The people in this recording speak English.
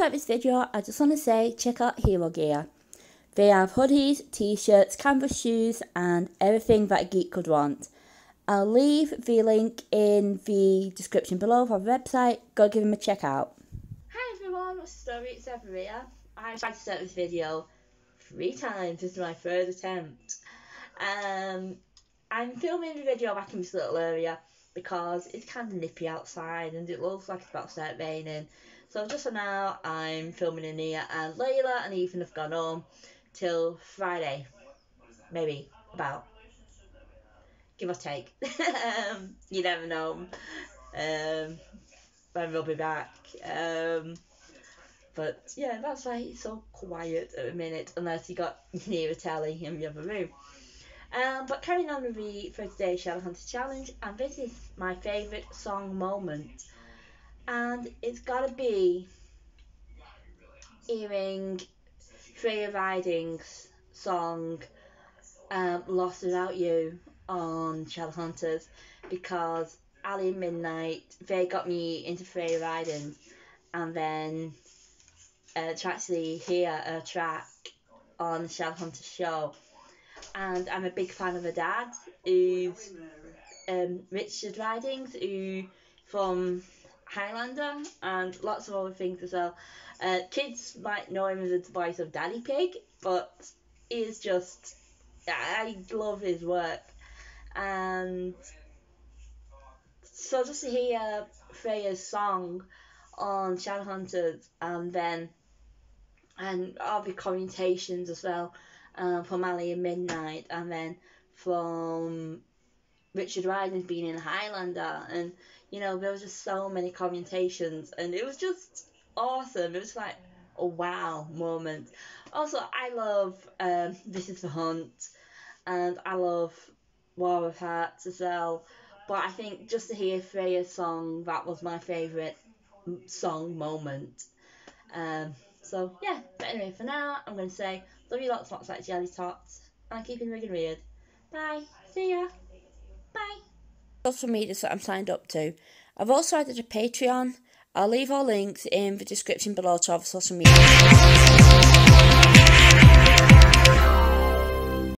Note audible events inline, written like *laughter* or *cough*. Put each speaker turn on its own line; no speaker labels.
like this video, I just want to say check out Hero Gear. They have hoodies, t-shirts, canvas shoes and everything that a geek could want. I'll leave the link in the description below for the website. Go give them a check out.
Hi everyone, story? It's Ever here. I tried to start this video three times. This is my third attempt. Um, I'm filming the video back in this little area because it's kind of nippy outside and it looks like it's about to start raining. So just for now, I'm filming in here, and Layla and Ethan have gone home till Friday, maybe about give or take. um, *laughs* you never know um, when we'll be back. Um, but yeah, that's why it's so quiet at the minute, unless you got *laughs* near a telly in the other room. Um, but carrying on with the for today's Shadowhunter challenge, and this is my favourite song moment. And it's gotta be hearing Freya Ridings' song um, Lost Without You on Shadow Hunters because Ali Midnight they got me into Freya Riding and then uh, to actually hear a track on the Shadowhunters show and I'm a big fan of her dad who's um, Richard Ridings who from Highlander and lots of other things as well. Uh, kids might know him as the voice of Daddy Pig, but he is just I love his work, and so just to hear Freya's song on Shadowhunters and then and all the commentations as well um, from Ali and Midnight and then from Richard Riding being in Highlander and you know, there was just so many commentations, and it was just awesome. It was like a wow moment. Also, I love um, This Is the Hunt, and I love War of Hearts as well. But I think just to hear Freya's song, that was my favourite song moment. Um, so yeah, anyway, for now, I'm going to say love you lots, lots like jelly tots, and keep it rigging weird. Bye. See ya. Bye
social media that I'm signed up to. I've also added a Patreon. I'll leave all links in the description below to all the social media.